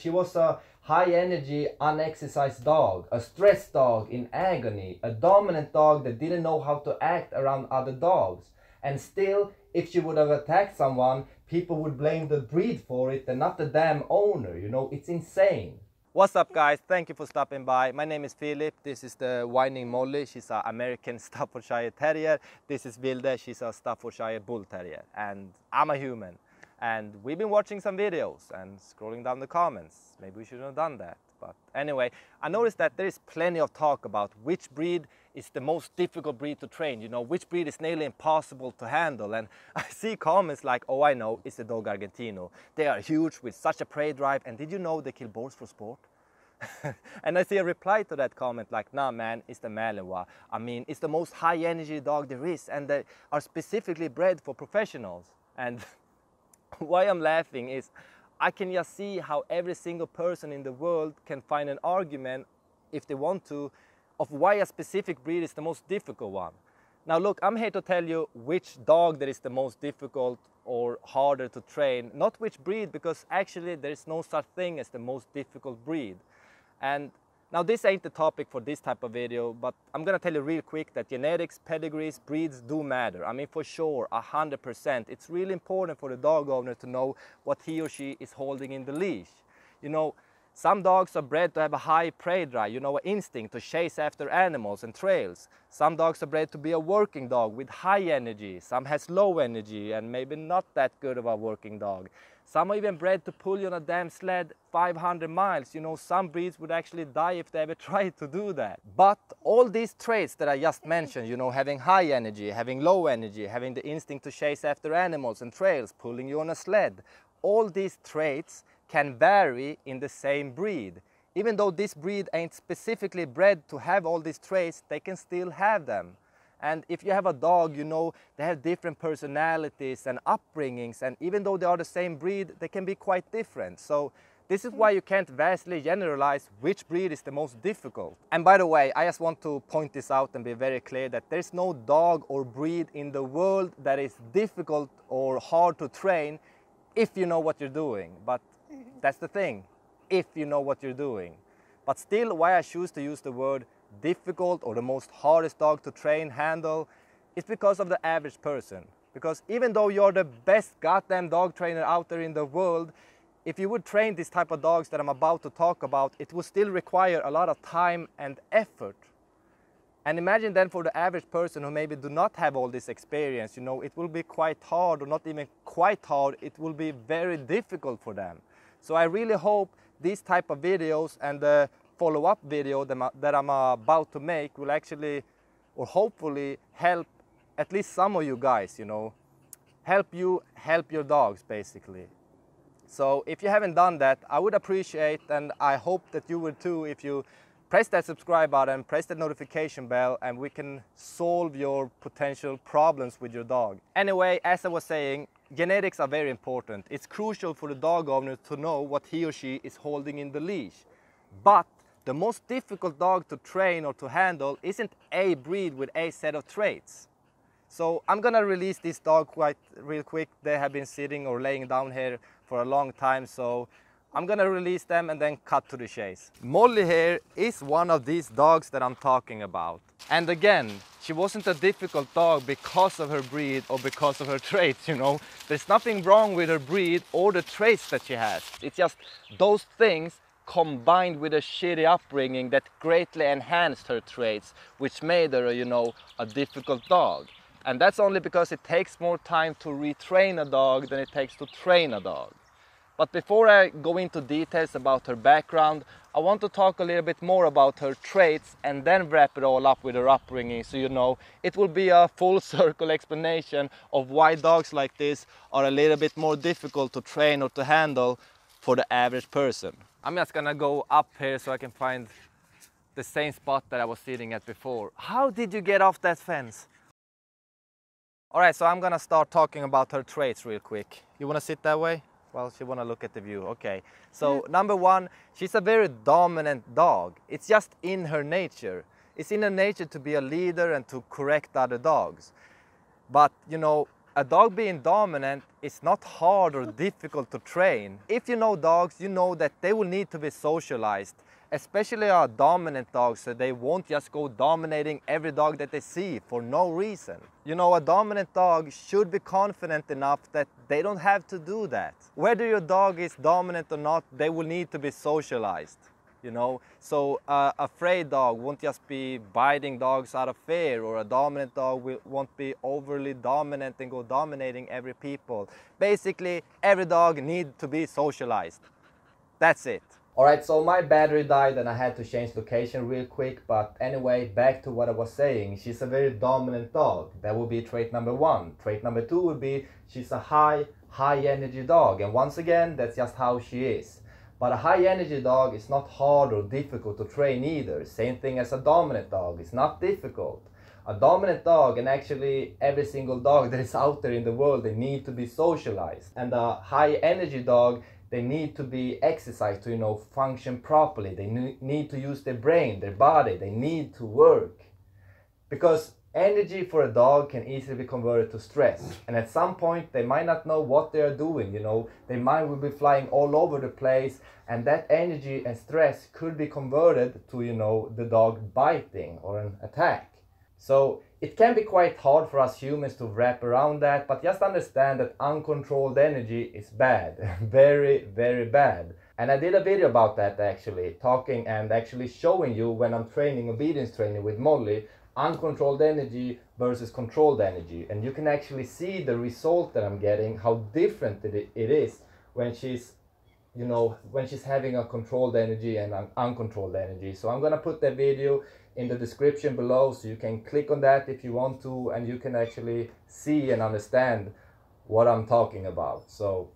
She was a high energy, unexercised dog, a stressed dog in agony, a dominant dog that didn't know how to act around other dogs. And still, if she would have attacked someone, people would blame the breed for it and not the damn owner. You know, it's insane. What's up guys? Thank you for stopping by. My name is Philip. This is the whining Molly. She's an American Staffordshire Terrier. This is Vilde. She's a Staffordshire Bull Terrier. And I'm a human. And we've been watching some videos and scrolling down the comments. Maybe we shouldn't have done that. But anyway, I noticed that there is plenty of talk about which breed is the most difficult breed to train. You know, which breed is nearly impossible to handle. And I see comments like, oh, I know, it's the Dogo Argentino. They are huge with such a prey drive. And did you know they kill boars for sport? and I see a reply to that comment like, nah man, it's the Malinois. I mean, it's the most high energy dog there is and they are specifically bred for professionals. And why I'm laughing is I can just see how every single person in the world can find an argument, if they want to, of why a specific breed is the most difficult one. Now look, I'm here to tell you which dog that is the most difficult or harder to train, not which breed, because actually there is no such thing as the most difficult breed. And now this ain't the topic for this type of video, but I'm gonna tell you real quick that genetics, pedigrees, breeds do matter. I mean, for sure, 100%. It's really important for the dog owner to know what he or she is holding in the leash. You know, some dogs are bred to have a high prey drive, you know, an instinct to chase after animals and trails. Some dogs are bred to be a working dog with high energy. Some has low energy and maybe not that good of a working dog. Some are even bred to pull you on a damn sled 500 miles. You know, some breeds would actually die if they ever tried to do that. But all these traits that I just mentioned, you know, having high energy, having low energy, having the instinct to chase after animals and trails, pulling you on a sled, all these traits can vary in the same breed. Even though this breed ain't specifically bred to have all these traits, they can still have them. And if you have a dog, you know, they have different personalities and upbringings. And even though they are the same breed, they can be quite different. So this is why you can't vastly generalize which breed is the most difficult. And by the way, I just want to point this out and be very clear that there's no dog or breed in the world that is difficult or hard to train if you know what you're doing. But mm-hmm. that's the thing, if you know what you're doing. But still, why I choose to use the word difficult or the most hardest dog to train, handle, it's because of the average person. Because even though you're the best goddamn dog trainer out there in the world, if you would train this type of dogs that I'm about to talk about, it would still require a lot of time and effort. And imagine then for the average person who maybe do not have all this experience, you know, it will be quite hard or not even quite hard, it will be very difficult for them. So I really hope these type of videos and the follow-up video that I'm uh, about to make will actually or hopefully help at least some of you guys, you know, help you help your dogs basically. So if you haven't done that, I would appreciate and I hope that you will too if you press that subscribe button, press that notification bell and we can solve your potential problems with your dog. Anyway, as I was saying, genetics are very important. It's crucial for the dog owner to know what he or she is holding in the leash. But the most difficult dog to train or to handle isn't a breed with a set of traits. So I'm gonna release this dog quite real quick. They have been sitting or laying down here for a long time. So I'm gonna release them and then cut to the chase. Molly here is one of these dogs that I'm talking about. And again, she wasn't a difficult dog because of her breed or because of her traits, you know. There's nothing wrong with her breed or the traits that she has. It's just those things combined with a shitty upbringing that greatly enhanced her traits, which made her, you know, a difficult dog. And that's only because it takes more time to retrain a dog than it takes to train a dog. But before I go into details about her background, I want to talk a little bit more about her traits and then wrap it all up with her upbringing so you know it will be a full circle explanation of why dogs like this are a little bit more difficult to train or to handle for the average person. I'm just gonna go up here so I can find the same spot that I was sitting at before. How did you get off that fence? All right, so I'm gonna start talking about her traits real quick. You wanna sit that way? Well, she wanna look at the view, okay. So mm. number one, she's a very dominant dog. It's just in her nature. It's in her nature to be a leader and to correct other dogs. But, you know, a dog being dominant is not hard or difficult to train. If you know dogs, you know that they will need to be socialized, especially our dominant dogs, so they won't just go dominating every dog that they see for no reason. You know, a dominant dog should be confident enough that they don't have to do that. Whether your dog is dominant or not, they will need to be socialized you know? So uh, a afraid dog won't just be biting dogs out of fear or a dominant dog will, won't be overly dominant and go dominating every people. Basically every dog needs to be socialized. That's it. All right so my battery died and i had to change location real quick but anyway back to what i was saying. She's a very dominant dog. That would be trait number one. Trait number two would be she's a high high energy dog. And once again that's just how she is but a high energy dog is not hard or difficult to train either. Same thing as a dominant dog, it's not difficult. A dominant dog and actually every single dog that is out there in the world, they need to be socialized. And a high energy dog, they need to be exercised to, you know, function properly. They need to use their brain, their body, they need to work. Because Energy for a dog can easily be converted to stress. And at some point, they might not know what they are doing, you know, they might will be flying all over the place. And that energy and stress could be converted to, you know, the dog biting or an attack. So it can be quite hard for us humans to wrap around that, but just understand that uncontrolled energy is bad. very, very bad. And I did a video about that actually, talking and actually showing you when I'm training obedience training with Molly uncontrolled energy versus controlled energy. And you can actually see the result that I'm getting how different it, it is when she's you know when she's having a controlled energy and an uncontrolled energy. So I'm gonna put that video in the description below so you can click on that if you want to and you can actually see and understand what I'm talking about. So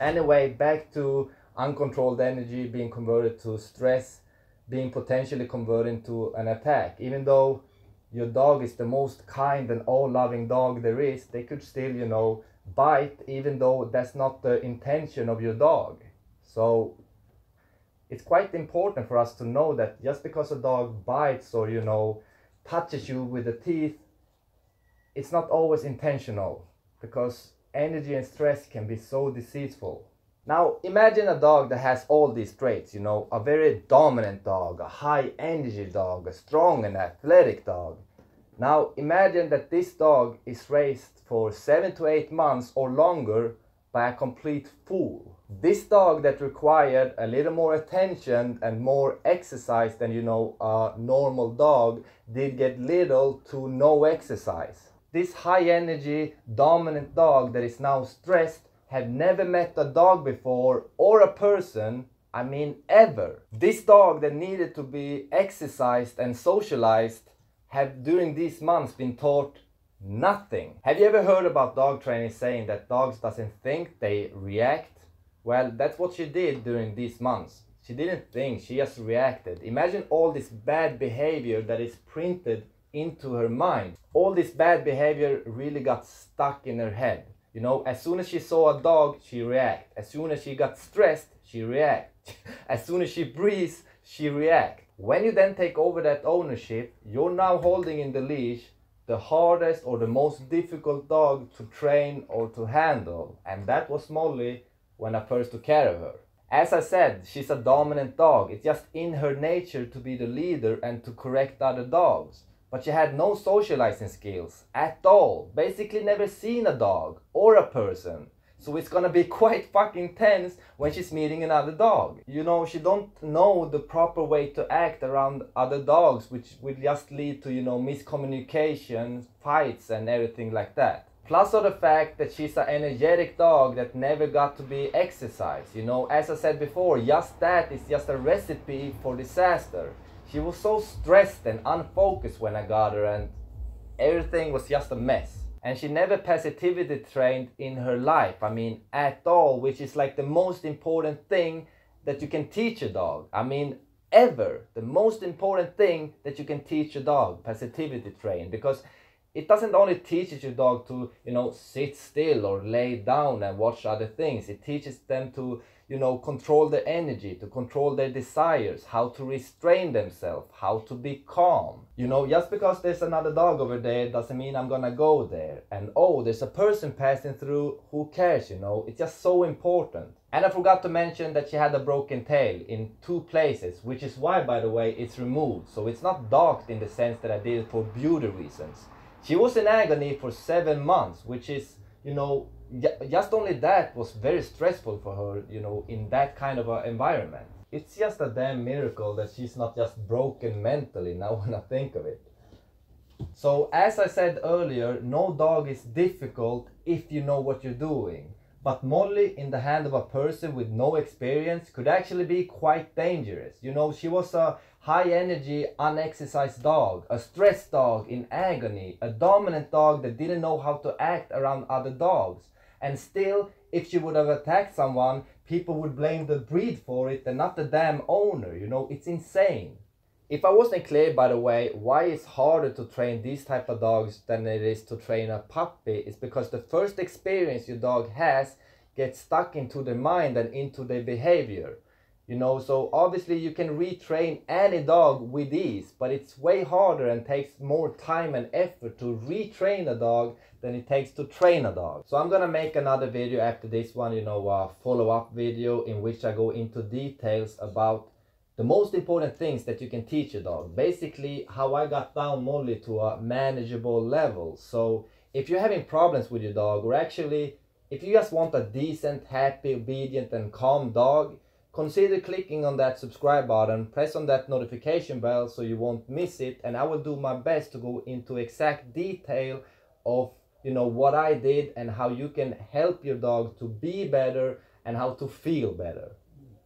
anyway back to uncontrolled energy being converted to stress being potentially converted into an attack. Even though your dog is the most kind and all loving dog there is, they could still, you know, bite even though that's not the intention of your dog. So it's quite important for us to know that just because a dog bites or, you know, touches you with the teeth, it's not always intentional because energy and stress can be so deceitful. Now imagine a dog that has all these traits, you know, a very dominant dog, a high energy dog, a strong and athletic dog. Now imagine that this dog is raised for 7 to 8 months or longer by a complete fool. This dog that required a little more attention and more exercise than you know a normal dog did get little to no exercise. This high energy dominant dog that is now stressed have never met a dog before or a person, I mean ever. This dog that needed to be exercised and socialized have during these months been taught nothing. Have you ever heard about dog training saying that dogs doesn't think, they react? Well, that's what she did during these months. She didn't think, she just reacted. Imagine all this bad behavior that is printed into her mind. All this bad behavior really got stuck in her head. You know, as soon as she saw a dog, she react. As soon as she got stressed, she react. as soon as she breathes, she react. When you then take over that ownership, you're now holding in the leash the hardest or the most difficult dog to train or to handle. And that was Molly when I first took care of her. As I said, she's a dominant dog. It's just in her nature to be the leader and to correct other dogs but she had no socializing skills at all. Basically never seen a dog or a person. So it's gonna be quite fucking tense when she's meeting another dog. You know, she don't know the proper way to act around other dogs, which will just lead to, you know, miscommunication, fights and everything like that. Plus of the fact that she's an energetic dog that never got to be exercised. You know, as I said before, just that is just a recipe for disaster. She was so stressed and unfocused when I got her and everything was just a mess. And she never passivity trained in her life, I mean at all, which is like the most important thing that you can teach a dog. I mean ever, the most important thing that you can teach a dog, passivity train, because it doesn't only teach your dog to, you know, sit still or lay down and watch other things. It teaches them to, you know, control their energy, to control their desires, how to restrain themselves, how to be calm. You know, just because there's another dog over there doesn't mean I'm gonna go there. And oh, there's a person passing through, who cares, you know? It's just so important. And I forgot to mention that she had a broken tail in two places, which is why, by the way, it's removed. So it's not docked in the sense that I did it for beauty reasons. She was in agony for seven months, which is, you know, just only that was very stressful for her, you know, in that kind of an environment. It's just a damn miracle that she's not just broken mentally now when I think of it. So, as I said earlier, no dog is difficult if you know what you're doing. But Molly, in the hand of a person with no experience, could actually be quite dangerous. You know, she was a high energy, unexercised dog, a stressed dog in agony, a dominant dog that didn't know how to act around other dogs. And still, if she would have attacked someone, people would blame the breed for it and not the damn owner. You know, it's insane. If I wasn't clear, by the way, why it's harder to train these type of dogs than it is to train a puppy is because the first experience your dog has gets stuck into their mind and into their behavior you know so obviously you can retrain any dog with ease but it's way harder and takes more time and effort to retrain a dog than it takes to train a dog. So i'm gonna make another video after this one you know a follow-up video in which i go into details about the most important things that you can teach a dog. Basically how i got down molly to a manageable level. So if you're having problems with your dog or actually if you just want a decent happy obedient and calm dog consider clicking on that subscribe button, press on that notification bell so you won't miss it, and I will do my best to go into exact detail of you know what I did and how you can help your dog to be better and how to feel better.